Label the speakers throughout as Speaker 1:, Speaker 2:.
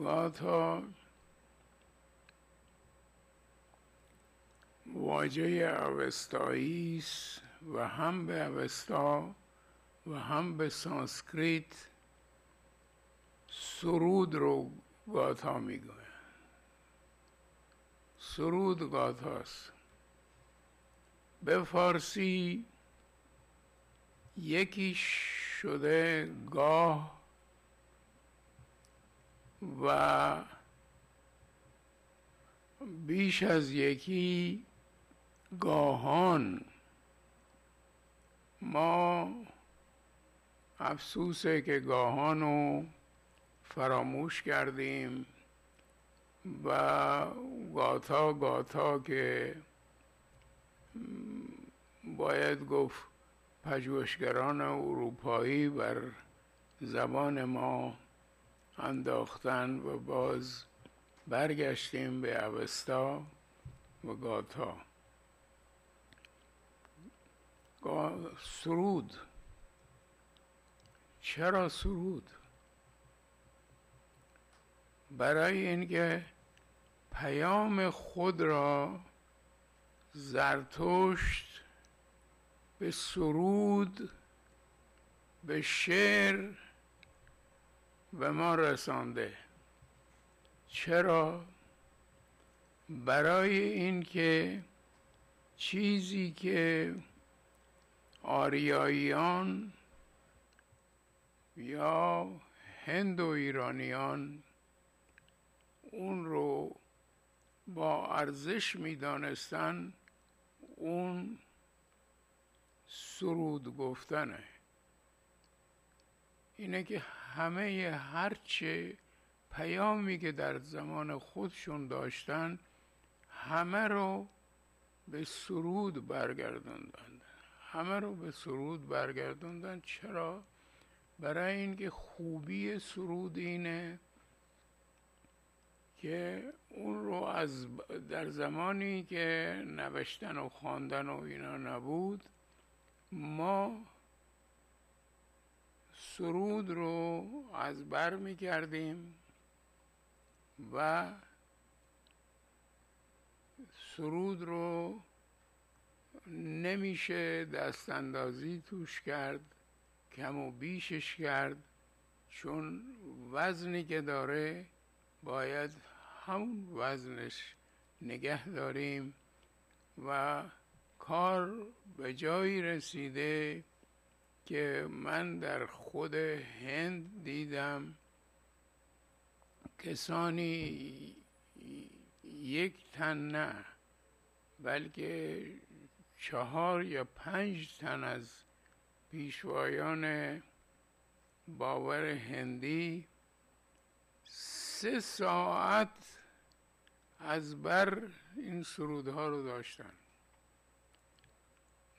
Speaker 1: گاتا واژه اوستایی و هم به اوستا و هم به سانسکریت سرود رو گاتا می‌گوید سرود گاتاست. به فارسی یکی شده گاه و بیش از یکی گاهان ما افسوسه که گاهان رو فراموش کردیم و گاتا گاتا که باید گفت پژوهشگران اروپایی بر زبان ما انداختن و باز برگشتیم به اوستا و گاتا سرود. چرا سرود؟ برای اینکه پیام خود را زرتشت به سرود به شعر به ما رسانده. چرا؟ برای اینکه چیزی که آریاییان یا هند و ایرانیان اون رو با ارزش می‌دانستن اون سرود گفتنه. اینه که همه هرچه پیامی که در زمان خودشون داشتن همه رو به سرود برگردوندن همه رو به سرود برگردوندن چرا؟ برای اینکه خوبی سرود اینه که اون رو از در زمانی که نوشتن و خواندن و اینا نبود ما سرود رو از بر می کردیم و سرود رو نمیشه دست اندازی توش کرد کم و بیشش کرد چون وزنی که داره باید همون وزنش نگه داریم و کار به جایی رسیده که من در خود هند دیدم کسانی یک تن نه بلکه چهار یا پنج تن از پیشوایان باور هندی سه ساعت از بر این سرودها رو داشتن.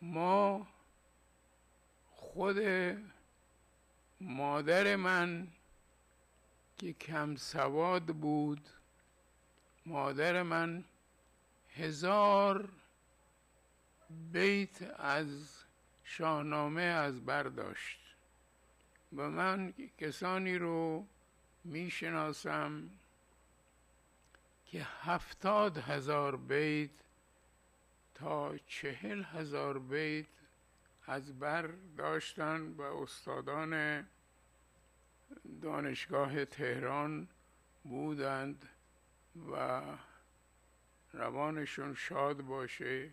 Speaker 1: ما خود مادر من که کم سواد بود مادر من هزار بیت از شاهنامه از برداشت و من کسانی رو می‌شناسم که هفتاد هزار بیت تا چهل هزار بیت از بر داشتن و استادان دانشگاه تهران بودند و روانشون شاد باشه.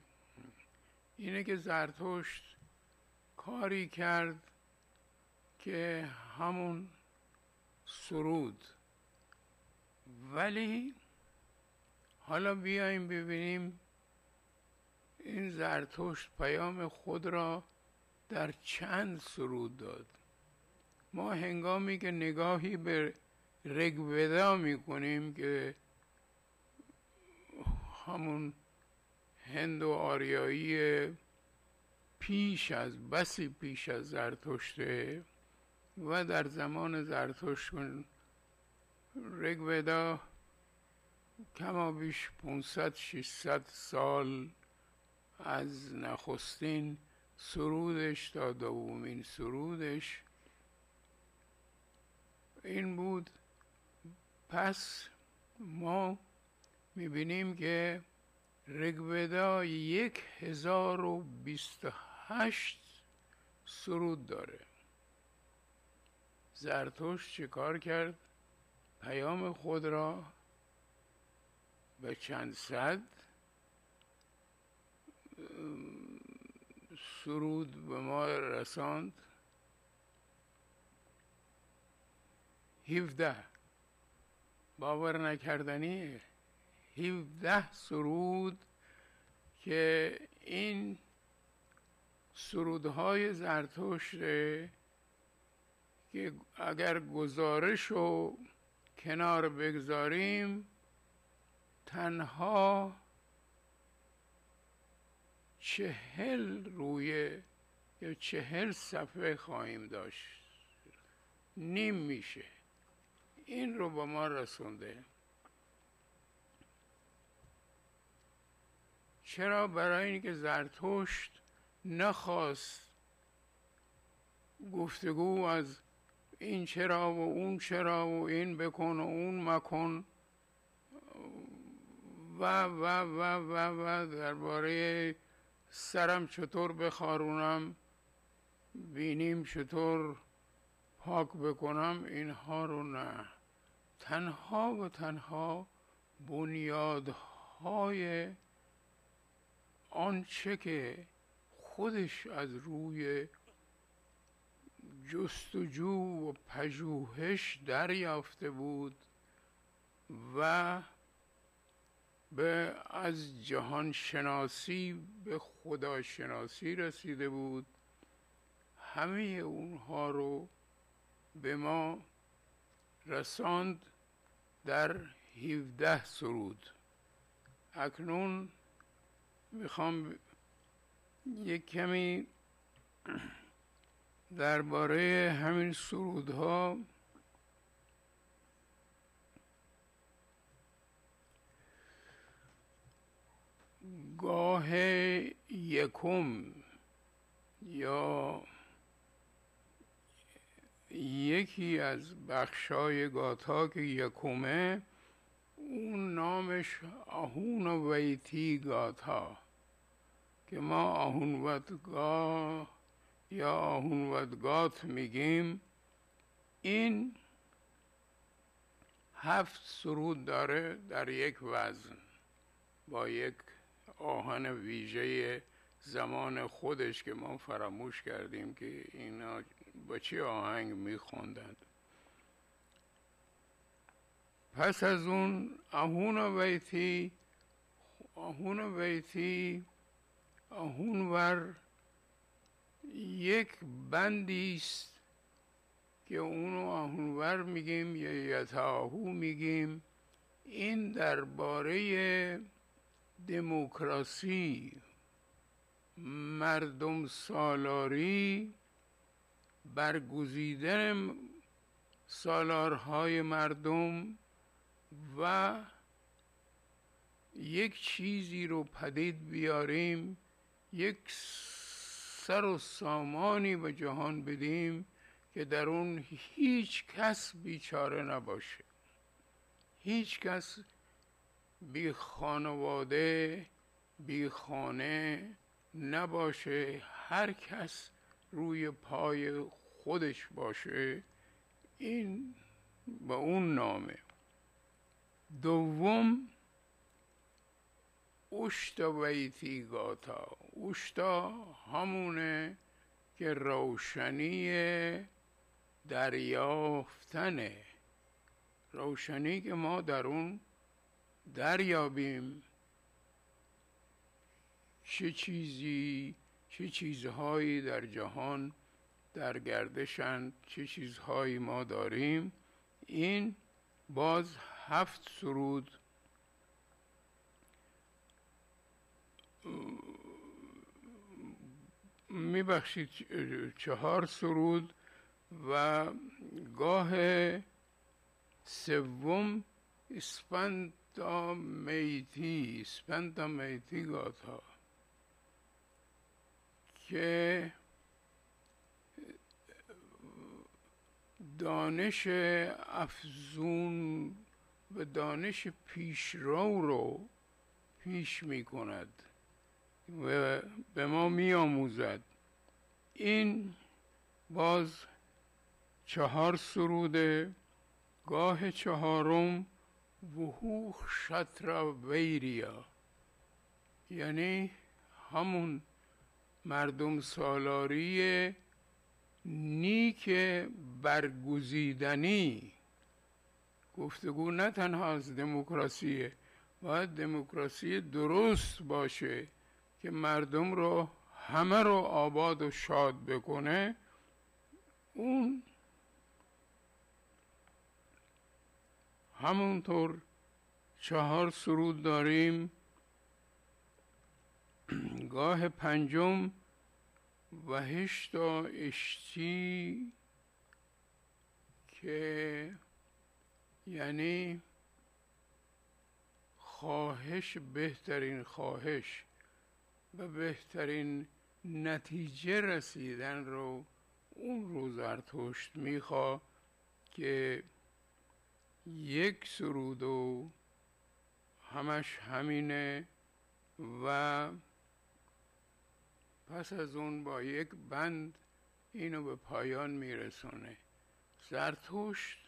Speaker 1: اینه که زرتشت کاری کرد که همون سرود. ولی حالا بیایم ببینیم این زرتشت پیام خود را در چند سرود داد. ما هنگامی که نگاهی به رگودا می‌کنیم که همون هند و آریایی پیش از بسی پیش از زرتشته و در زمان زرتشت رگودا کما بیش 500 600 سال از نخستین سرودش تا دومین سرودش. این بود. پس ما می‌بینیم که رگودا یک هزار و بیست هشت سرود داره. زرتوش چیکار کرد؟ پیام خود را به چند صد؟ سرود به ما رساند. هیوده باور نکردنی. هیوده سرود که این سرودهای زرتشته که اگر گزارش رو کنار بگذاریم تنها چهل روی یا چهل صفحه خواهیم داشت. نیم میشه. این رو با ما رسونده. چرا؟ برای اینکه زرتشت نخواست گفتگو از این چرا و اون چرا و این بکن و اون مکن. و و و و و درباره سرم چطور بخارونم بینیم چطور پاک بکنم اینها رو نه. تنها و تنها بنیادهای آنچه که خودش از روی جستجو و پژوهش دریافته بود و به از جهان شناسی به خدا شناسی رسیده بود. همه اونها رو به ما رساند در 17 سرود. اکنون می‌خوام یک کمی درباره همین سرودها گاه یکم یا یکی از بخشای گاتا که یکمه اون نامش آهون و ویتی گاتا که ما آهون ودگاه یا آهون ودگات میگیم. این هفت سرود داره در یک وزن با یک آهن ویژه زمان خودش که ما فراموش کردیم که اینا با چه آهنگ میخوندند پس از اون آهون ویتی آهون ویتی آهون ور یک بندی است که اونو آهونور میگیم یا یتاهو میگیم. این درباره دموکراسی مردم سالاری برگزیدن سالارهای مردم و یک چیزی رو پدید بیاریم یک سر و سامانی به جهان بدیم که در اون هیچ کس بیچاره نباشه. هیچ کس بی خانواده بی خانه نباشه. هر کس روی پای خودش باشه. این به اون نامه. دوم اوشتا ویتی گاتا. اوشتا همونه که روشنی دریافتنه. روشنی که ما در اون دریابیم. چه چیزی چه چیزهایی در جهان در گردشند چه چیزهایی ما داریم. این باز هفت سرود. میبخشید چهار سرود و گاه سوم اسپنتا میتی اسپنتا میتی گاتا. که دانش افزون و دانش پیشرو رو پیش می کند و به ما می آموزد این باز چهار سروده گاه چهارم وحوخ شطر ویریا یعنی همون مردم سالاری نیک برگزیدنی. گفتگو نه تنها از دموکراسی باید دموکراسی درست باشه که مردم رو همه رو آباد و شاد بکنه. اون همونطور چهار سرود داریم. گاه پنجم وحشتا اشتی که یعنی خواهش بهترین خواهش و بهترین نتیجه رسیدن رو اون رو زرتشت میخوا که یک سرود و همش همینه و پس از اون با یک بند اینو به پایان میرسونه. زرتشت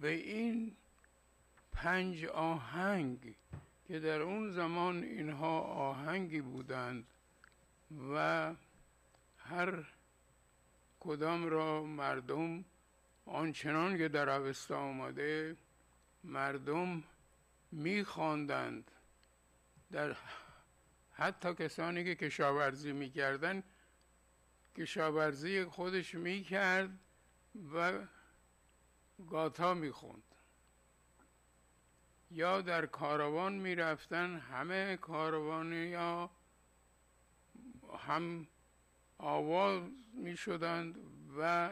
Speaker 1: به این پنج آهنگ که در اون زمان اینها آهنگی بودند و هر کدام را مردم آنچنان که در اوستا آمده مردم میخواندند. در حتی کسانی که کشاورزی می‌کردن کشاورزی خودش می‌کرد و گاتا می‌خوند. یا در کاروان می‌رفتن همه کاروانی یا هم آواز می‌شدند و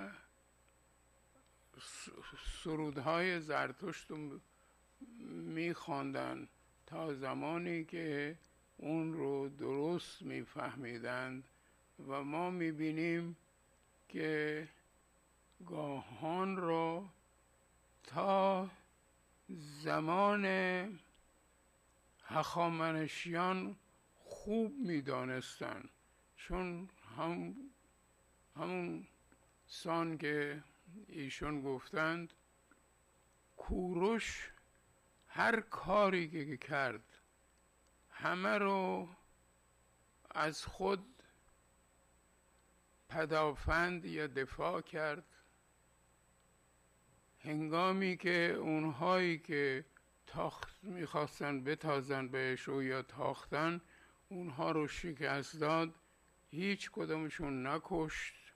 Speaker 1: سرودهای زرتشت میخواندند تا زمانی که اون رو درست میفهمیدند و ما می‌بینیم که گاهان را تا زمان هخامنشیان خوب می‌دانستند. چون هم همون سان که ایشون گفتند کوروش هر کاری که کرد همه رو از خود پدافند یا دفاع کرد. هنگامی که اونهایی که تاخت می‌خواستن بتازن بهش و یا تاختن اونها رو شکست داد هیچ کدومشون نکشت.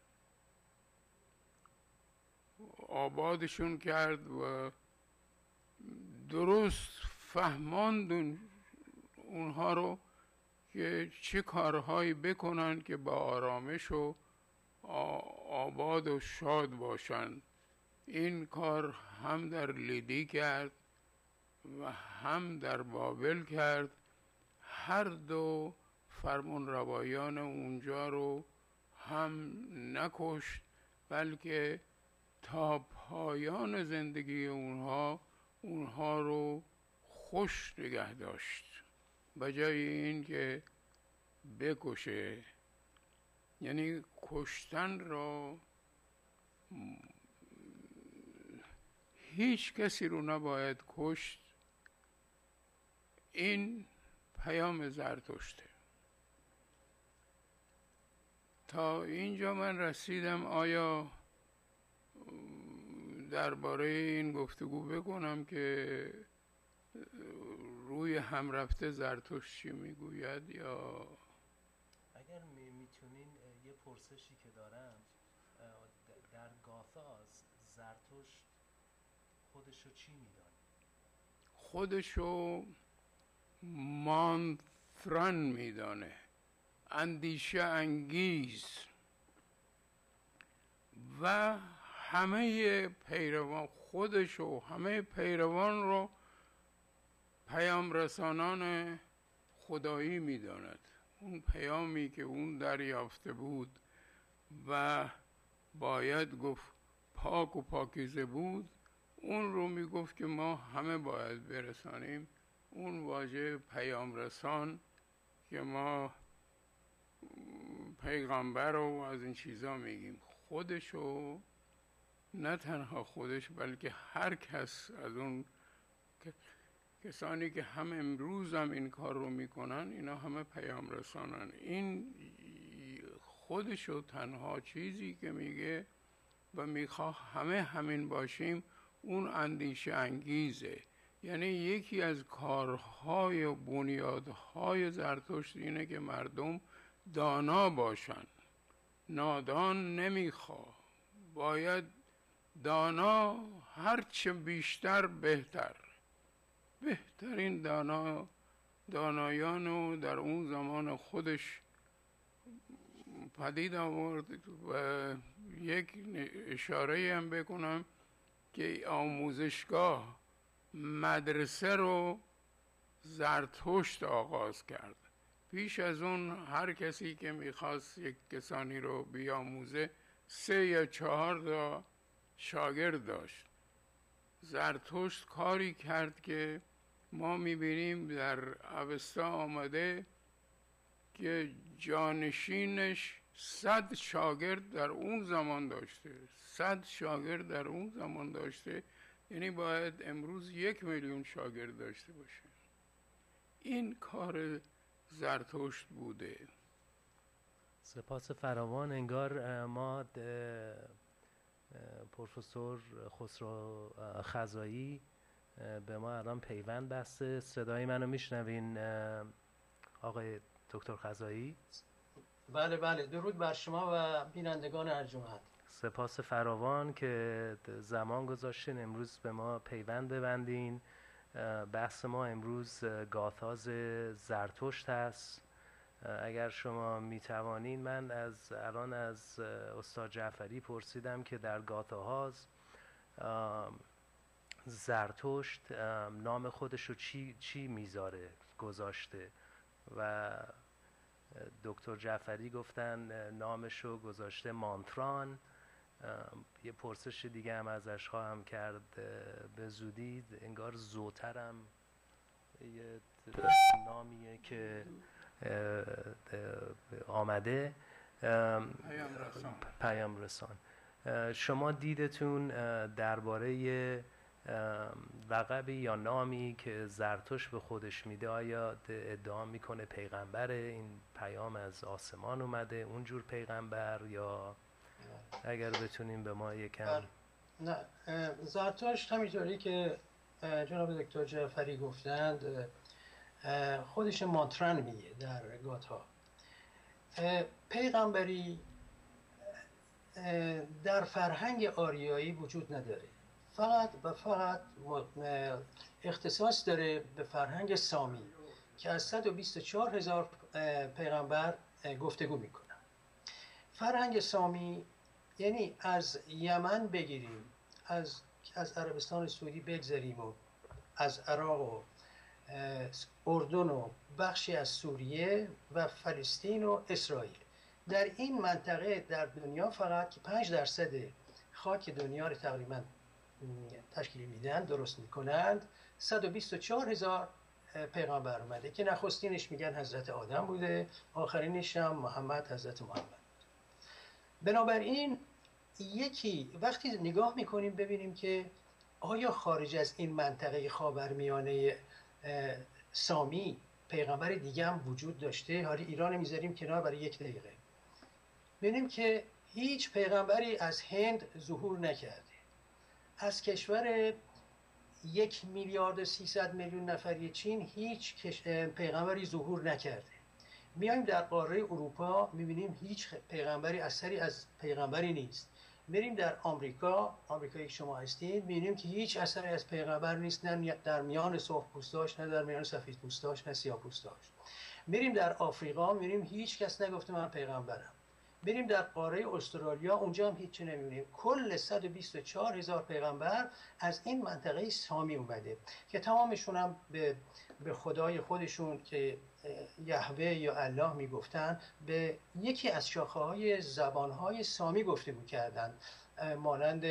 Speaker 1: آبادشون کرد و درست فهماند اونها رو که چه کارهایی بکنن که با آرامش و آباد و شاد باشند این کار هم در لیدی کرد و هم در بابل کرد. هر دو فرمون روایان اونجا رو هم نکشت بلکه تا پایان زندگی اونها اونها رو خوش نگه داشت. بجای این که بکشه. یعنی کشتن را هیچ کسی رو نباید کشت. این پیام زرتشته. تا اینجا من رسیدم آیا درباره این گفتگو بکنم که روی هم رفته زرتشت چی می‌گوید یا
Speaker 2: اگر می‌تونین یه پرسشی که دارم در گاثاس زرتشت خودشو چی میدانه
Speaker 1: خودشو مانتران میدانه اندیشه انگیز و همه پیروان خودش و همه پیروان رو پیام رسانان خدایی می‌داند. اون پیامی که اون دریافته بود و باید گفت پاک و پاکیزه بود اون رو می‌گفت که ما همه باید برسانیم. اون واژه پیام رسان که ما پیغمبر رو از این چیزا میگیم. خودشو نه تنها خودش بلکه هر کس از اون کسانی که هم امروز هم این کار رو می‌کنن اینا همه پیام رسانن. این خودشو تنها چیزی که میگه و می‌خواه همه همین باشیم اون اندیشه انگیزه. یعنی یکی از کارهای و بنیادهای زرتشت اینه که مردم دانا باشن. نادان نمی‌خواه باید دانا هرچه بیشتر بهتر. بهترین دانا دانایان رو در اون زمان خودش پدید آورد و یک اشاره هم بکنم که آموزشگاه مدرسه رو زرتشت آغاز کرد. پیش از اون هر کسی که می‌خواست یک کسانی رو بیاموزه سه یا چهار تا شاگرد داشت. زرتشت کاری کرد که ما می‌بینیم در اوستا آمده که جانشینش صد شاگرد در اون زمان داشته. صد شاگرد در اون زمان داشته. یعنی باید امروز یک میلیون شاگرد داشته باشه. این کار زرتشت بوده.
Speaker 2: سپاس فراوان. انگار ما پروفسور خسرو خزایی به ما الان پیوند بسته. صدای منو میشنوین آقای دکتر خزایی؟
Speaker 3: بله بله. درود بر شما و بینندگان ارجمند
Speaker 2: سپاس فراوان که زمان گذاشتین. امروز به ما پیوند ببندین. بحث ما امروز گاتاز زرتشت هست اگر شما می توانین من از الان از استاد جعفری پرسیدم که در گاتاهاز زرتشت نام خودش رو چی, چی می‌ذاره گذاشته؟ و دکتر جعفری گفتن نامش رو گذاشته مانتران. یه پرسش دیگه هم ازش خواهم کرد به زودی انگار زوترم. یه نامیه که آمده. پیام رسان. شما دیدتون درباره لقبی یا نامی که زرتوش به خودش میده آیا ادعا می‌کنه پیغمبر این پیام از آسمان اومده. اونجور پیغمبر یا اگر بتونیم به ما یکم بله.
Speaker 3: نه زرتشت همینطوری که جناب دکتر جعفری گفتند خودش مانترن میگه در گاتا پیغمبری در فرهنگ آریایی وجود نداره. فقط و فقط اختصاص داره به فرهنگ سامی که از 124 هزار پیغمبر گفتگو می‌کنن فرهنگ سامی یعنی از یمن بگیریم از از عربستان سعودی بگذریم و از عراق و اردن و بخشی از سوریه و فلسطین و اسرائیل. در این منطقه در دنیا فقط که 5 درصد خاک دنیا رو تقریبا تشکیل میدن درست می‌کنند. 124 هزار پیغمبر اومده که نخستینش میگن حضرت آدم بوده آخرینش هم محمد حضرت محمد. بنابراین یکی وقتی نگاه می‌کنیم ببینیم که آیا خارج از این منطقه خاورمیانه سامی پیغمبر دیگه هم وجود داشته. حالی ایران می‌ذاریم کنار برای یک دقیقه. ببینیم که هیچ پیغمبری از هند ظهور نکرده. از کشور یک میلیارد و سیصد میلیون نفری چین هیچ پیغمبری ظهور نکرده. میایم در قاره اروپا می‌بینیم هیچ پیغمبری اثری از پیغمبری نیست. میریم در آمریکا. آمریکایی شما هستید می‌بینیم که هیچ اثری از پیغمبر نیست نه در میان سرخ پوستاش نه در میان سفید پوستاش نه سیاه پوستاش. میریم در آفریقا میریم هیچ کس نگفته من پیغمبرم. بریم در قاره استرالیا اونجا هم هیچی نمی‌بینیم. کل 124 هزار پیغمبر از این منطقه سامی اومده که تمامشون هم به, به خدای خودشون که یهوه یا الله می‌گفتن به یکی از شاخه های زبان های سامی گفته بود کردن مانند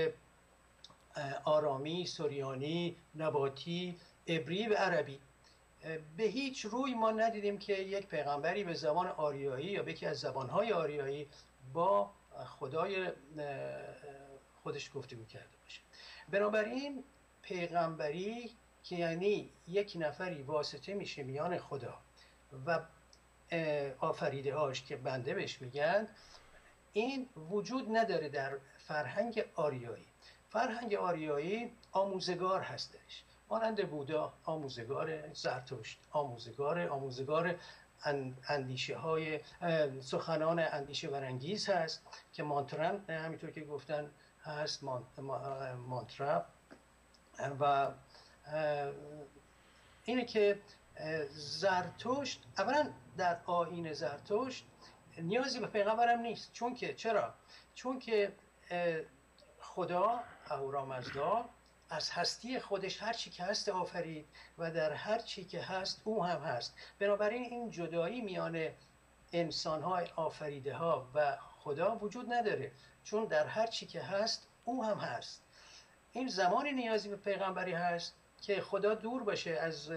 Speaker 3: آرامی سوریانی نباتی عبری و عربی. به هیچ روی ما ندیدیم که یک پیغمبری به زبان آریایی یا به یکی از زبانهای آریایی با خدای خودش گفتگو کرده باشه. بنابراین پیغمبری که یعنی یک نفری واسطه میشه میان خدا و آفریده هاش که بنده بهش میگن این وجود نداره در فرهنگ آریایی. فرهنگ آریایی آموزگار هستش. مانند بودا آموزگار زرتشت آموزگار آموزگار اندیشه های سخنان اندیشه برانگیز هست که مانترن همینطور که گفتن هست مانترا. و اینه که زرتشت اولا در آین زرتشت نیازی به پیغمبرم نیست. چون که چرا؟ چون که خدا اهورامزدا از هستی خودش هر چی که هست آفرید و در هر چی که هست او هم هست. بنابراین این جدایی میان انسان های آفریده ها و خدا وجود نداره. چون در هر چی که هست او هم هست. این زمانی نیازی به پیغمبری هست که خدا دور باشه از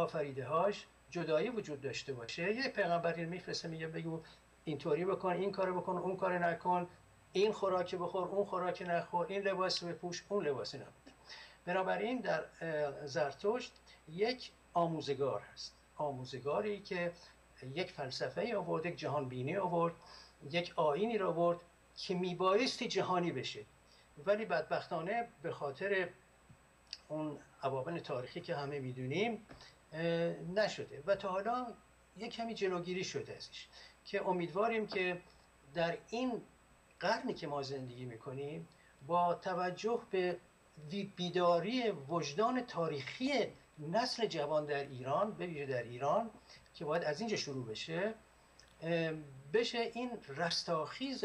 Speaker 3: آفریده هاش جدایی وجود داشته باشه. یه پیغمبری میفرسته میگه بگو اینطوری بکن این کارو بکن اون کار نکن این خوراک بخور اون خوراک نخور این لباس بپوش اون لباس نپوش بنابراین در زرتشت یک آموزگار هست. آموزگاری که یک فلسفه آورد یک جهان بینی آورد یک آینی را آورد که میبایستی جهانی بشه. ولی بدبختانه به خاطر اون عوامل تاریخی که همه می‌دونیم نشده. و تا حالا یک کمی جلوگیری شده ازش که امیدواریم که در این قرنی که ما زندگی می‌کنیم با توجه به بیداری وجدان تاریخی نسل جوان در ایران به در ایران که باید از اینجا شروع بشه بشه این رستاخیز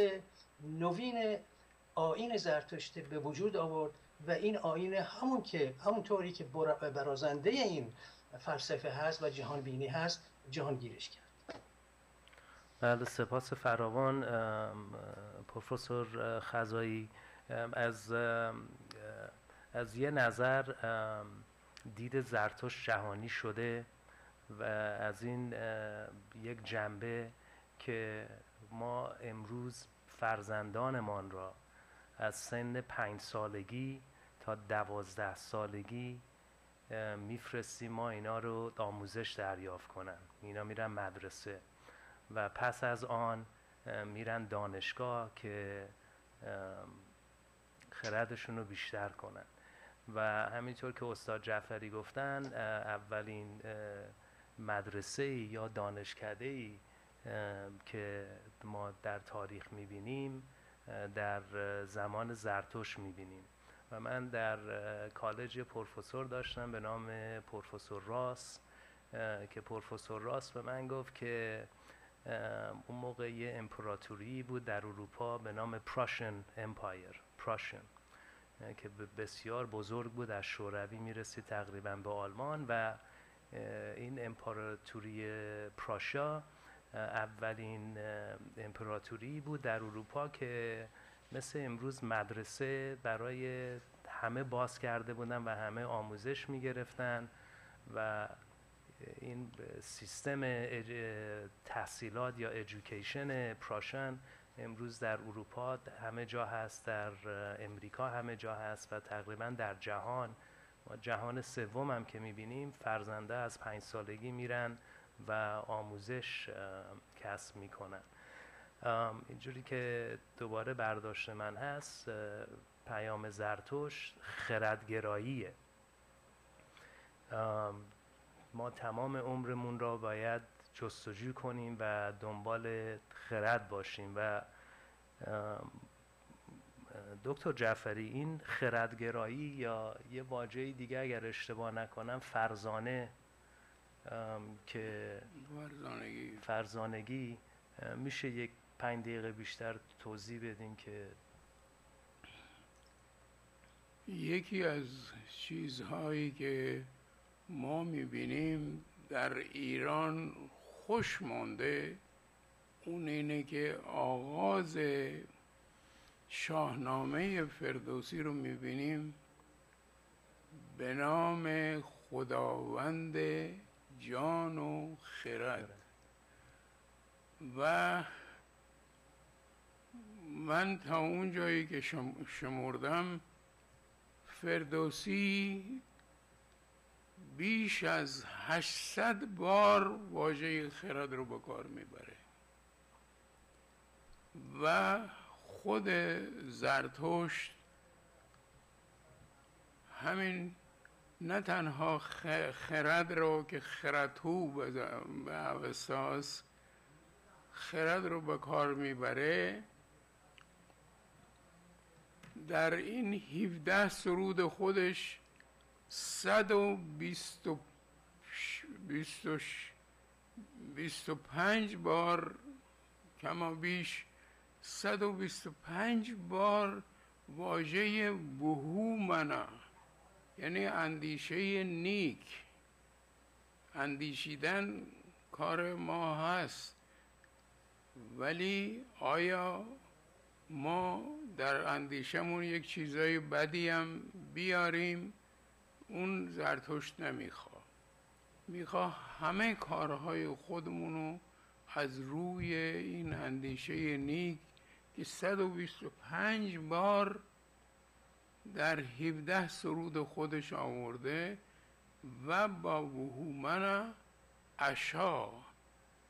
Speaker 3: نوین آین زرتشت به وجود آورد و این آین همون که همون طوری که برازنده این فلسفه هست و جهان بینی هست جهان گیرش کرد.
Speaker 2: بله سپاس فراوان پروفسور خزایی. از از یه نظر دید زرتوش جهانی شده و از این یک جنبه که ما امروز فرزندانمان را از سن پنج سالگی تا دوازده سالگی میفرستیم ما اینا رو آموزش دریافت کنن. اینا میرن مدرسه. و پس از آن میرن دانشگاه که خردشون رو بیشتر کنن. و همینطور که استاد جعفری گفتن اولین مدرسه یا دانشکده ای که ما در تاریخ می‌بینیم در زمان زرتوش می‌بینیم. من در کالج پروفسور داشتم به نام پروفسور راس که پروفسور راس به من گفت که اون موقع یه امپراتوری بود در اروپا به نام پراشن امپایر پراشن که بسیار بزرگ بود از شوروی می‌رسید تقریبا به آلمان و این امپراتوری پراشا اولین امپراتوری بود در اروپا که مثل امروز مدرسه برای همه باز کرده بودن و همه آموزش می گرفتن و این سیستم تحصیلات یا ایژوکیشن پراشن امروز در اروپا همه جا هست در امریکا همه جا هست و تقریبا در جهان. ما جهان سوم هم که می‌بینیم فرزنده از پنج سالگی میرن و آموزش کسب می‌کنن. اینجوری که دوباره برداشت من هست پیام زرتوش خردگراییه. ما تمام عمرمون را باید جستجو کنیم و دنبال خرد باشیم و دکتر جعفری این خردگرایی یا یه واژه دیگه اگر اشتباه نکنم فرزانه که فرزانگی. فرزانگی میشه یک پنج دقیقه بیشتر توضیح بدین که
Speaker 1: یکی از چیزهایی که ما می‌بینیم در ایران خوش مانده اون اینه که آغاز شاهنامه فردوسی رو می‌بینیم به نام خداوند جان و خرد. و من تا اون جایی که شمردم فردوسی بیش از 800 بار واژه خرد رو به کار می‌بره. و خود زرتشت همین نه تنها خرد رو که خردهو به اوستاس خرد رو به کار می‌بره در این 17 سرود خودش صد و بیست و بیست و پنج بار کما بیش صد و بیست و پنج بار واژه بهومنا یعنی اندیشه نیک. اندیشیدن کار ما هست ولی آیا ما در اندیشمون یک چیزای بدی هم بیاریم اون زرتشت نمی‌خواه. می‌خواه همه کارهای خودمونو از روی این اندیشه نیک که 125 بار در 17 سرود خودش آورده و با وهومن اشا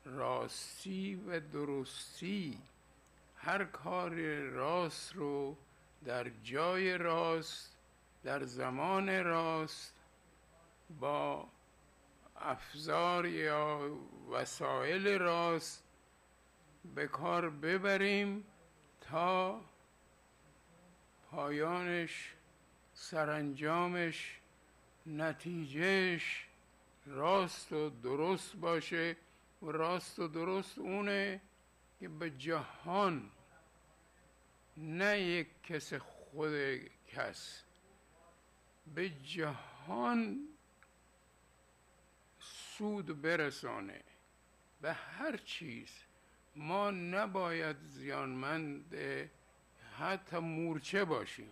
Speaker 1: راستی و درستی هر کار راست رو در جای راست در زمان راست با افزار یا وسایل راست به کار ببریم تا پایانش سرانجامش نتیجهش راست و درست باشه. و راست و درست اونه که به جهان نه یک کس خود کس. به جهان سود برسانه. به هر چیز. ما نباید زیانمند حتی مورچه باشیم.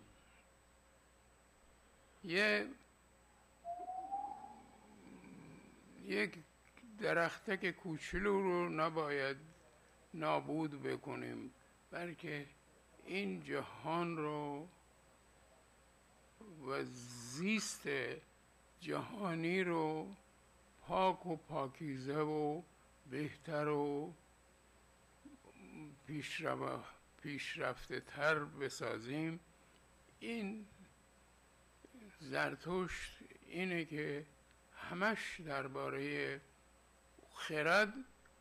Speaker 1: یه یک درختک کوچولو رو نباید نابود بکنیم بلکه این جهان رو و زیست جهانی رو پاک و پاکیزه و بهتر و پیشرفته تر بسازیم. این زرتشت اینه که همش درباره خرد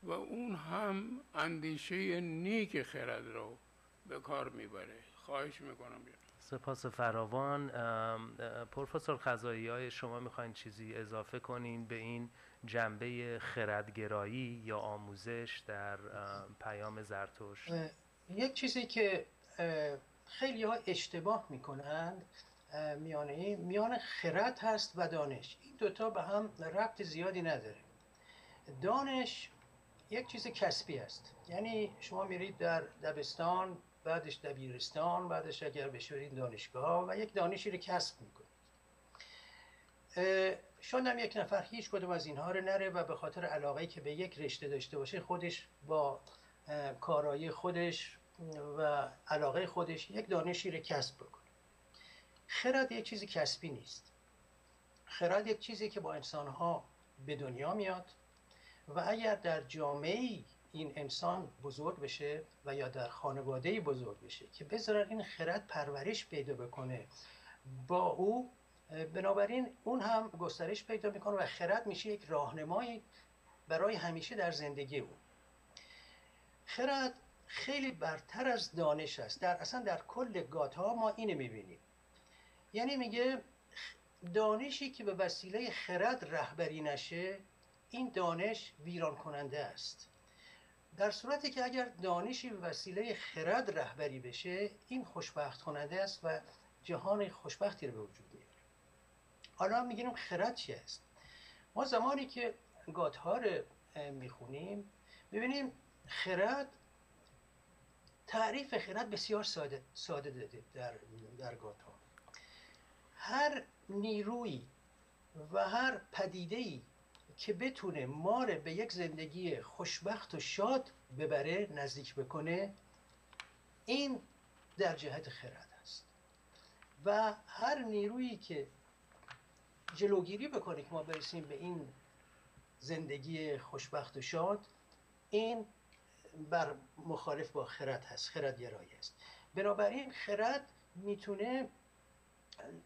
Speaker 1: و اون هم اندیشه نیک خرد رو به کار می‌بره. خواهش می‌کنم. بیان
Speaker 2: سپاس فراوان. پروفسور خزایی های شما می‌خواین چیزی اضافه کنین به این جنبه خردگرایی یا آموزش در پیام زرتوش
Speaker 3: یک چیزی که خیلی ها اشتباه می‌کنند میانه میان خرد هست و دانش. این دوتا به هم ربط زیادی نداره. دانش یک چیز کسبی است. یعنی شما میرید در دبستان بعدش دبیرستان بعدش اگر بشورید دانشگاه و یک دانشی رو کسب می‌کنید. شاید هم یک نفر هیچ کدوم از اینها رو نره و به خاطر علاقه که به یک رشته داشته باشه خودش با کارایی خودش و علاقه خودش یک دانشی رو کسب بکنه. خرد یک چیزی کسبی نیست. خرد یک چیزی که با انسانها به دنیا میاد و اگر در جامعه این انسان بزرگ بشه و یا در خانواده بزرگ بشه که بذارن این خرد پرورش پیدا بکنه. با او بنابراین اون هم گسترش پیدا می‌کنه و خرد میشه یک راهنمایی برای همیشه در زندگی او. خرد خیلی برتر از دانش است. در اصلا در کل گاتا ما اینو می‌بینیم. یعنی میگه دانشی که به وسیله خرد رهبری نشه این دانش ویران کننده است. در صورتی که اگر دانشی به وسیله خرد رهبری بشه این خوشبخت کننده است و جهان خوشبختی رو به وجود میاره. حالا میگیم خرد چی است؟ ما زمانی که گاتها رو می‌خونیم ببینیم خرد تعریف خرد بسیار ساده, ساده داده در, در گاتا هر نیرویی و هر پدیده‌ای که بتونه ما به یک زندگی خوشبخت و شاد ببره نزدیک بکنه این در جهت خرد است. و هر نیرویی که جلوگیری بکنه که ما برسیم به این زندگی خوشبخت و شاد این بر مخالف با خرد هست خرد گرایی است. بنابراین خرد می‌تونه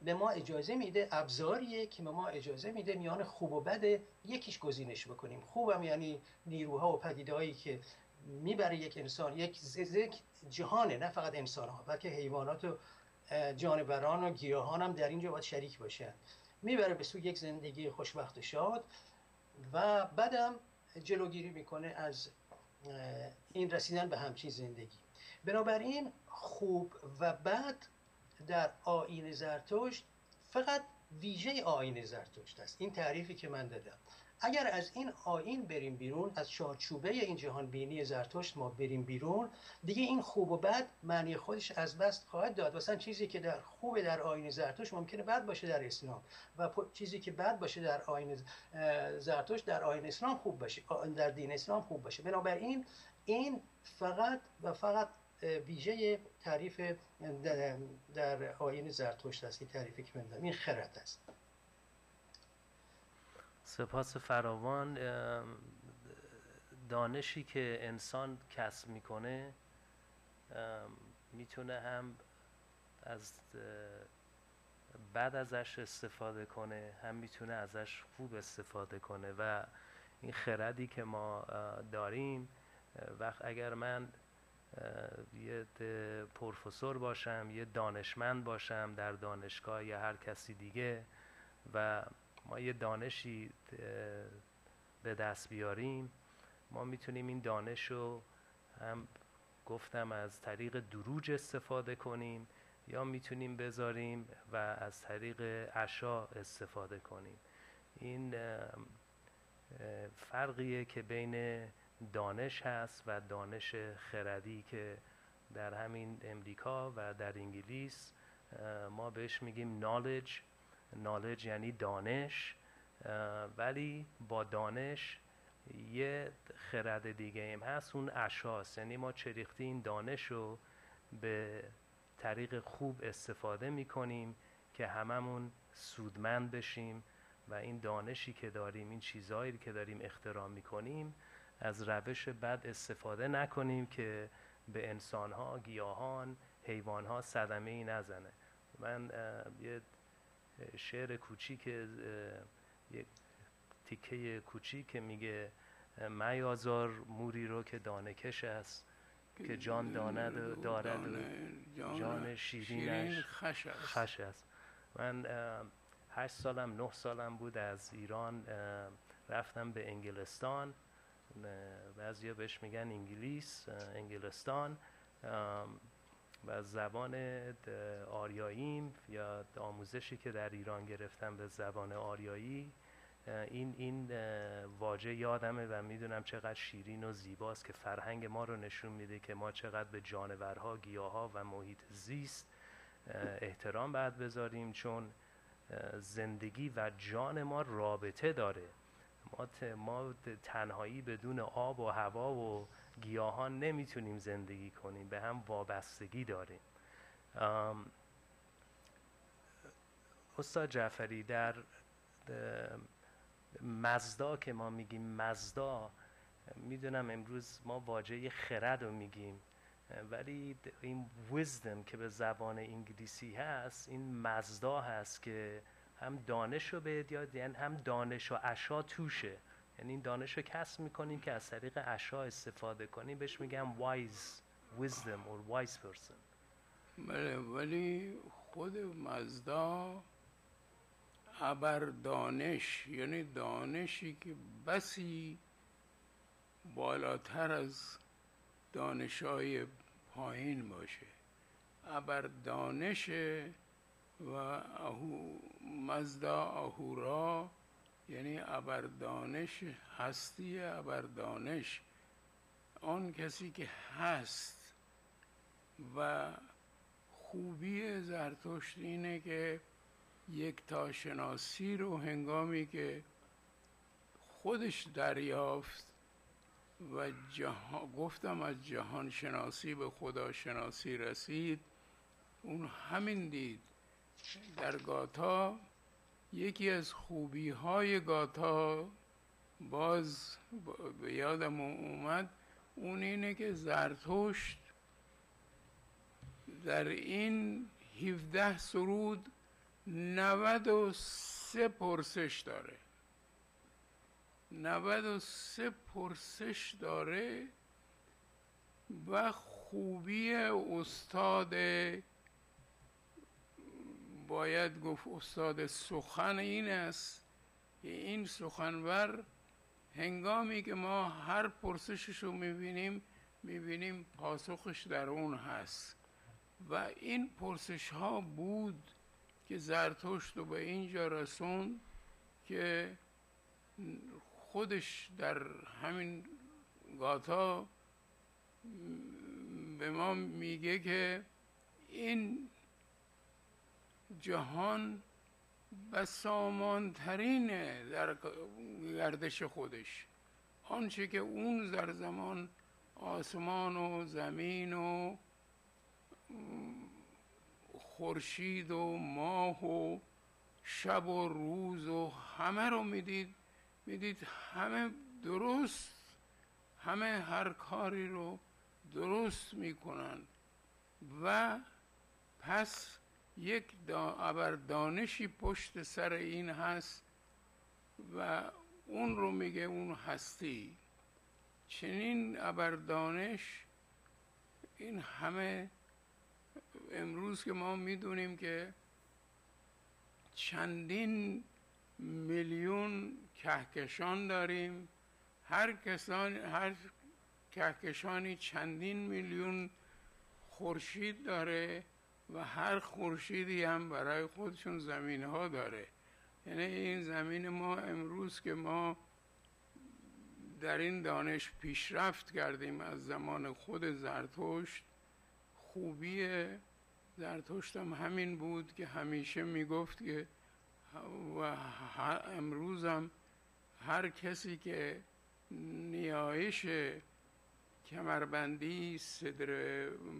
Speaker 3: به ما اجازه میده ابزاریه که به ما اجازه میده میان خوب و بد یکیش گزینش بکنیم. خوبم یعنی نیروها و پدیدهایی که می‌بره یک انسان یک جهانه نه فقط انسان ها بلکه حیوانات و جانوران و گیاهان هم در اینجا باید شریک باشن. می‌بره به سوی یک زندگی خوشبخت و شاد و بعدم جلوگیری می‌کنه از این رسیدن به همچین زندگی. بنابراین خوب و بد در آین زرتشت فقط ویژه آین زرتشت است. این تعریفی که من دادم. اگر از این آین بریم بیرون از چارچوبه این جهان بینی زرتشت ما بریم بیرون دیگه این خوب و بد معنی خودش از بست خواهد داد. مثلا چیزی که در خوب در آین زرتشت ممکنه بد باشه در اسلام و چیزی که بد باشه در آین زرتشت در آین اسلام خوب باشه در دین اسلام خوب باشه. بنابراین این فقط و فقط ویژه تعریف در آین زرتشت است تعریفی که این خرد است.
Speaker 2: سپاس فراوان. دانشی که انسان کسب می‌کنه می‌تونه هم از بعد ازش استفاده کنه هم می‌تونه ازش خوب استفاده کنه. و این خردی که ما داریم وقت اگر من یه پروفسور باشم یه دانشمند باشم در دانشگاه یا هر کسی دیگه و ما یه دانشی به دست بیاریم. ما می‌تونیم این دانش رو هم گفتم از طریق دروج استفاده کنیم یا می‌تونیم بذاریم و از طریق عشا استفاده کنیم. این فرقیه که بین دانش هست و دانش خردی که در همین امریکا و در انگلیس ما بهش میگیم knowledge. Knowledge یعنی دانش. ولی با دانش یه خرد دیگه هم هست اون اشاس یعنی ما چریختی این دانش رو به طریق خوب استفاده می‌کنیم که هممون سودمند بشیم و این دانشی که داریم این چیزهایی که داریم اختراع می‌کنیم از روش بد استفاده نکنیم که به انسانها، گیاهان، حیوانها صدمه ای نزنه. من یه شعر کوچیک یک تیکه کوچیک که میگه میازار موری رو که دانکش است که جان داند دارد جان شیرینش خش است. من هشت سالم نه سالم بود از ایران رفتم به انگلستان. بعضیا بهش میگن انگلیس انگلستان و زبان آریاییم یا آموزشی که در ایران گرفتم به زبان آریایی. این این واژه یادمه و می‌دونم چقدر شیرین و زیباست که فرهنگ ما رو نشون میده که ما چقدر به جانورها، گیاها و محیط زیست احترام باید بذاریم چون زندگی و جان ما رابطه داره. ما, ما تنهایی بدون آب و هوا و گیاهان نمی‌تونیم زندگی کنیم. به هم وابستگی داریم. استاد جعفری در مزدا که ما میگیم مزدا می‌دونم امروز ما واژه خرد رو میگیم. ولی این ویزدم که به زبان انگلیسی هست این مزدا هست که هم دانش رو به یاد یعنی هم دانش و اشا توشه. یعنی این دانش رو کسب می‌کنیم که از طریق اشا استفاده کنیم. بهش میگم wise wisdom or wise person.
Speaker 1: بله ولی خود مزدا ابر دانش یعنی دانشی که بسی بالاتر از دانشای پایین باشه. ابر دانش و اهو مزدا اهورا یعنی ابردانش هستی ابردانش. آن کسی که هست و خوبی زرتشت اینه که یک تاشناسی رو هنگامی که خودش دریافت و جهان گفتم از جهان شناسی به خدا شناسی رسید اون همین دید. در گاتا یکی از خوبی های گاتا باز به یادم اومد اون اینه که زرتشت در این 17 سرود 93 پرسش داره. 93 پرسش داره و خوبی استاد باید گفت استاد سخن این است که این سخنور هنگامی که ما هر پرسشش رو می‌بینیم می‌بینیم پاسخش در اون هست. و این پرسش ها بود که زرتشت رو به اینجا رسون که خودش در همین گاتا به ما میگه که این جهان بسامانترینه در گردش خودش. آنچه که اون در زمان آسمان و زمین و خورشید و ماه و شب و روز و همه رو می‌دید می‌دید همه درست همه هر کاری رو درست می‌کنن. و پس یک ابر دانشی پشت سر این هست و اون رو میگه اون هستی. چنین ابر دانش این همه امروز که ما می‌دونیم که چندین میلیون کهکشان داریم. هر کسان هر کهکشانی چندین میلیون خورشید داره. و هر خورشیدی هم برای خودشون زمین ها داره. یعنی این زمین ما امروز که ما در این دانش پیشرفت کردیم از زمان خود زرتشت خوبی زرتشت هم همین بود که همیشه می‌گفت که و امروز هم هر کسی که نیایش کمربندی صدر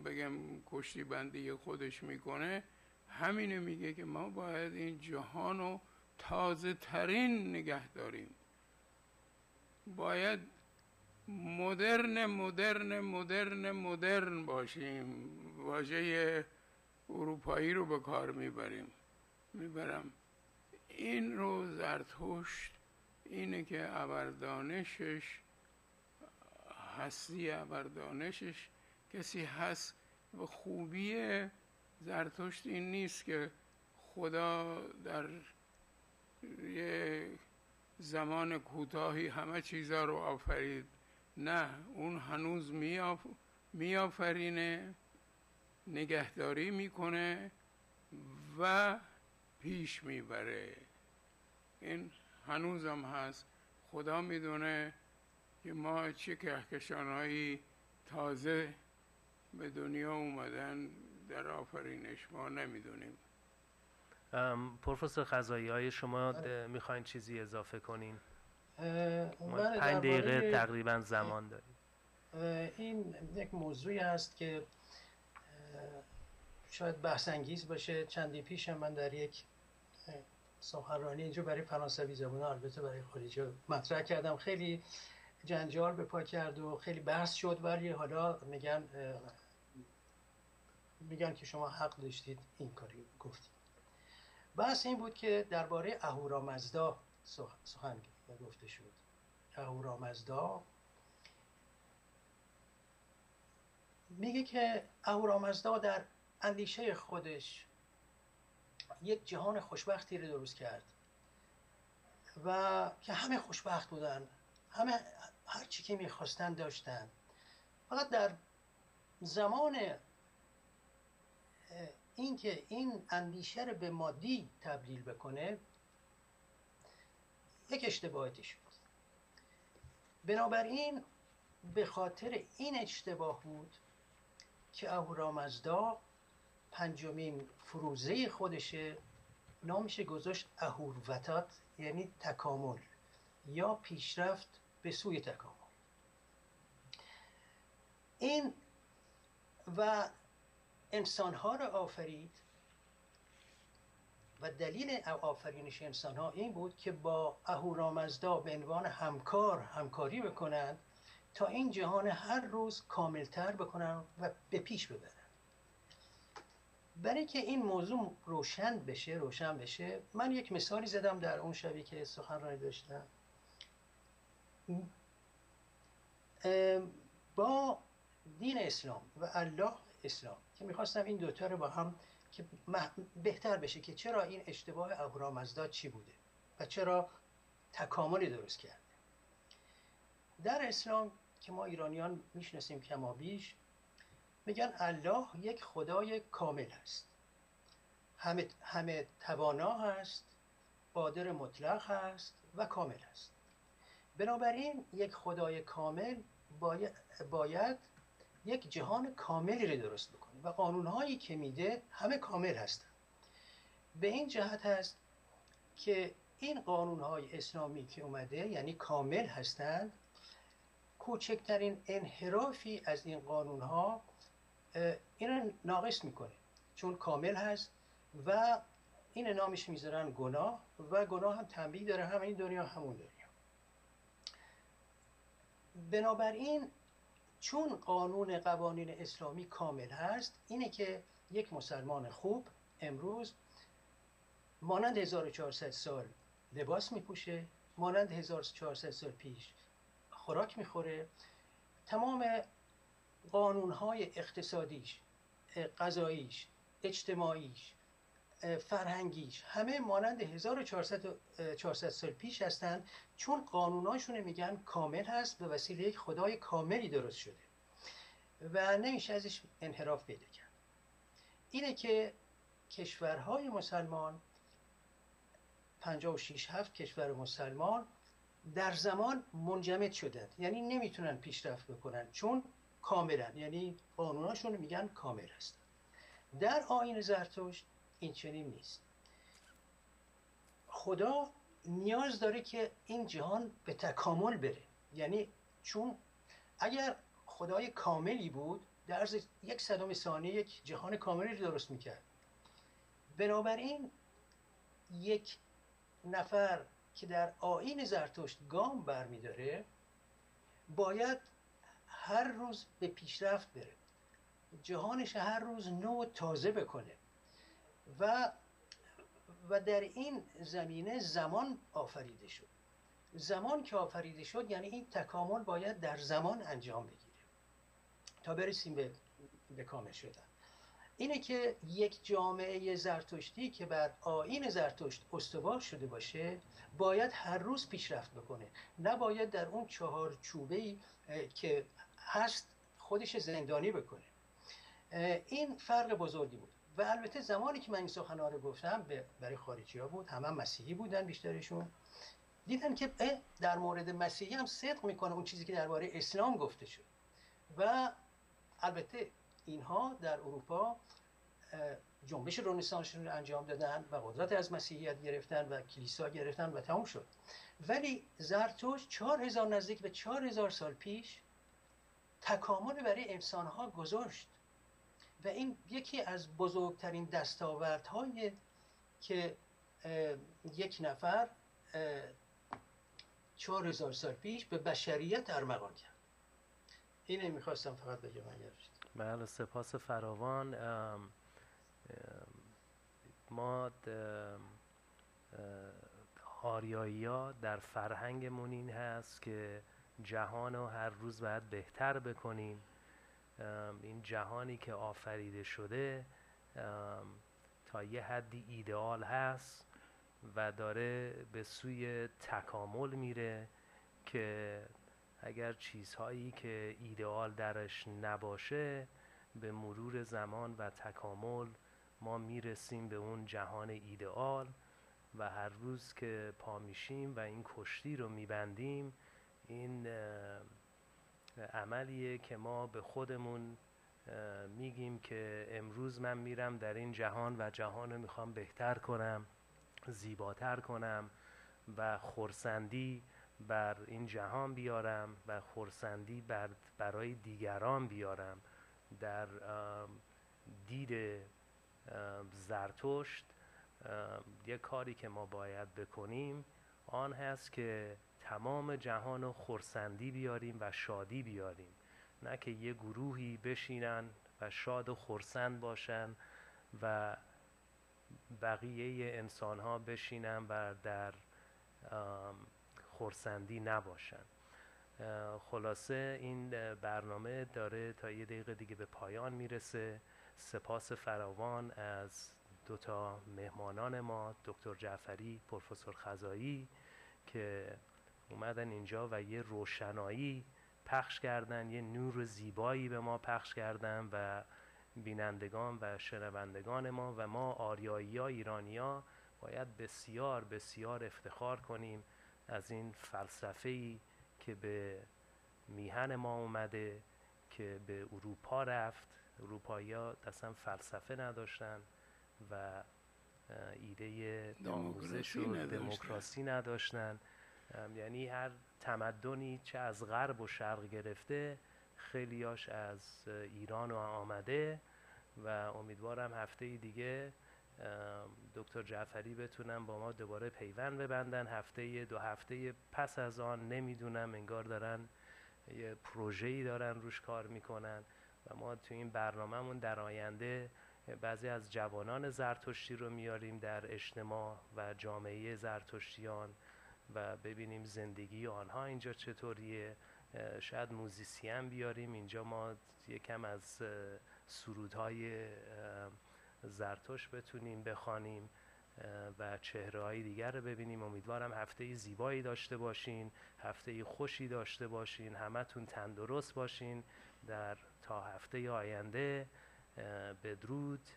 Speaker 1: بگم کشتی بندی خودش می‌کنه همینه میگه که ما باید این جهان رو تازه ترین نگه داریم. باید مدرن مدرن مدرن مدرن باشیم. واژه اروپایی رو به کار می‌بریم. می‌برم. این رو زرتشت اینه که ابردانشش هستی ابردانشش کسی هست و خوبی زرتشت این نیست که خدا در یه زمان کوتاهی همه چیزا رو آفرید. نه اون هنوز میآفرینه نگهداری می‌کنه و پیش می‌بره. این هنوزم هست. خدا می‌دونه که ما چه کهکشانهایی تازه به دنیا اومدن در آفرینش ما نمی‌دونیم.
Speaker 2: پروفسور خزایی های شما آره. می‌خواین چیزی اضافه کنین؟ پنج دقیقه تقریبا زمان داریم.
Speaker 3: این یک موضوعی است که شاید بحث انگیز باشه. چندی پیش من در یک سخنرانی اینجا برای فرانسوی زبان البته برای خارجی مطرح کردم. خیلی جنجال به پا کرد و خیلی بحث شد ولی حالا میگن میگن که شما حق داشتید این کاری گفتید. بحث این بود که درباره اهورامزدا سخن گفته شد. اهورامزدا میگه که اهورامزدا در اندیشه خودش یک جهان خوشبختی رو درست کرد و که همه خوشبخت بودن همه هر چی که می‌خواستن داشتن. فقط در زمان اینکه این اندیشه رو به مادی تبدیل بکنه یک اشتباهاتی شد بنابراین به خاطر این اشتباه بود که اهورامزدا پنجمین فروزه خودشه نامش گذاشت اهوروتات یعنی تکامل یا پیشرفت به سوی تکامل این و انسانها را آفرید و دلیل آفرینش انسان ها این بود که با اهورامزدا به عنوان همکار همکاری بکنند تا این جهان هر روز کاملتر بکنن و به پیش ببرن برای که این موضوع روشن بشه روشن بشه من یک مثالی زدم در اون شبی که سخنرانی داشتم. با دین اسلام و الله اسلام که می‌خواستم این دوتا رو با هم که بهتر بشه که چرا این اشتباه اهورامزدا چی بوده و چرا تکاملی درست کرده. در اسلام که ما ایرانیان می‌شناسیم کما بیش میگن الله یک خدای کامل هست همه, همه توانا هست قادر مطلق هست و کامل هست. بنابراین یک خدای کامل باید, یک جهان کاملی رو درست بکنه و قانونهایی که میده همه کامل هستن. به این جهت هست که این قانونهای اسلامی که اومده یعنی کامل هستند کوچکترین انحرافی از این قانونها این ناقص می‌کنه چون کامل هست و این نامش می‌ذارن گناه و گناه هم تنبیه داره هم این دنیا همون دنیا بنابراین چون قانون قوانین اسلامی کامل هست اینه که یک مسلمان خوب امروز مانند 1400 سال لباس میپوشه مانند 1400 سال پیش خوراک می‌خوره. تمام قانونهای اقتصادیش غذاییش اجتماعیش فرهنگیش. همه مانند 1400 سال پیش هستند چون قانوناشون میگن کامل هست به وسیله یک خدای کاملی درست شده. و نمیشه ازش انحراف پیدا کرد. اینه که کشورهای مسلمان 56 هفت کشور مسلمان در زمان منجمد شدند. یعنی نمی‌تونن پیشرفت بکنن چون کاملا یعنی قانوناشون میگن کامل هستن در آین زرتشت این چنین نیست. خدا نیاز داره که این جهان به تکامل بره. یعنی چون اگر خدای کاملی بود در عرض یک صدام ثانیه یک جهان کاملی رو درست می‌کرد. بنابراین یک نفر که در آین زرتشت گام برمیداره باید هر روز به پیشرفت بره. جهانش هر روز نو تازه بکنه. و و در این زمینه زمان آفریده شد. زمان که آفریده شد یعنی این تکامل باید در زمان انجام بگیره. تا برسیم به, به کامل شدن. اینه که یک جامعه زرتشتی که بر آین زرتشت استوار شده باشه باید هر روز پیشرفت بکنه. نباید در اون چهار چوبه که هست خودش زندانی بکنه. این فرق بزرگی بود. و البته زمانی که من این سخنها رو گفتم برای خارجی ها بود همه مسیحی بودن بیشترشون. دیدن که در مورد مسیحی هم صدق می‌کنه اون چیزی که درباره اسلام گفته شد. و البته اینها در اروپا جنبش رنسانسشون رو انجام دادن و قدرت از مسیحیت گرفتن و کلیسا گرفتن و تموم شد. ولی زرتوش چهار هزار نزدیک به چهار هزار سال پیش تکامل برای انسانها گذاشت. و این یکی از بزرگترین دستاوردهای که یک نفر چهار هزار سال پیش به بشریت ارمغان کرد. اینه می‌خواستم فقط بگم
Speaker 2: بله سپاس فراوان. ما آریایی ها در فرهنگمون این هست که جهان رو هر روز باید بهتر بکنیم. این جهانی که آفریده شده تا یه حدی ایدئال هست و داره به سوی تکامل میره که اگر چیزهایی که ایدئال درش نباشه به مرور زمان و تکامل ما می‌رسیم به اون جهان ایدئال و هر روز که پا میشیم و این کشتی رو میبندیم این عملیه که ما به خودمون میگیم که امروز من میرم در این جهان و جهان رو می‌خوام بهتر کنم زیباتر کنم و خورسندی بر این جهان بیارم و خورسندی بر برای دیگران بیارم. در دید زرتشت یک کاری که ما باید بکنیم آن هست که تمام جهان و خورسندی بیاریم و شادی بیاریم. نه که یه گروهی بشینن و شاد و خورسند باشن و بقیه انسان ها بشینن و در خورسندی نباشن. خلاصه این برنامه داره تا یه دقیقه دیگه به پایان می‌رسه. سپاس فراوان از دوتا مهمانان ما دکتر جعفری پروفسور خزایی که اومدن اینجا و یه روشنایی پخش کردن یه نور زیبایی به ما پخش کردن و بینندگان و شنوندگان ما و ما آریایی ها ایرانی ها باید بسیار بسیار افتخار کنیم از این فلسفه ای که به میهن ما اومده که به اروپا رفت. اروپایی ها اصلا فلسفه نداشتن و ایده آموزش و دموکراسی نداشتن. یعنی هر تمدنی چه از غرب و شرق گرفته خیلیاش از ایران و آمده و امیدوارم هفته دیگه دکتر جعفری بتونن با ما دوباره پیوند ببندن. هفته دو هفته پس از آن نمی‌دونم انگار دارن یه پروژه‌ای دارن روش کار می‌کنن و ما تو این برنامهمون در آینده بعضی از جوانان زرتشتی رو میاریم در اجتماع و جامعه زرتشتیان. و ببینیم زندگی آنها اینجا چطوریه. شاید موزیسین بیاریم. اینجا ما یکم از سرودهای زرتوش بتونیم بخوانیم و چهره های دیگر رو ببینیم. امیدوارم هفته زیبایی داشته باشین هفته خوشی داشته باشین همتون تندرست باشین. در تا هفته آینده بدرود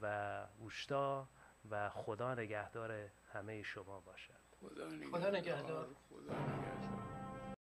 Speaker 2: و اوشتا و خدا نگهدار همه شما باشد.
Speaker 3: خدا نگهدار. خدا نگهدار.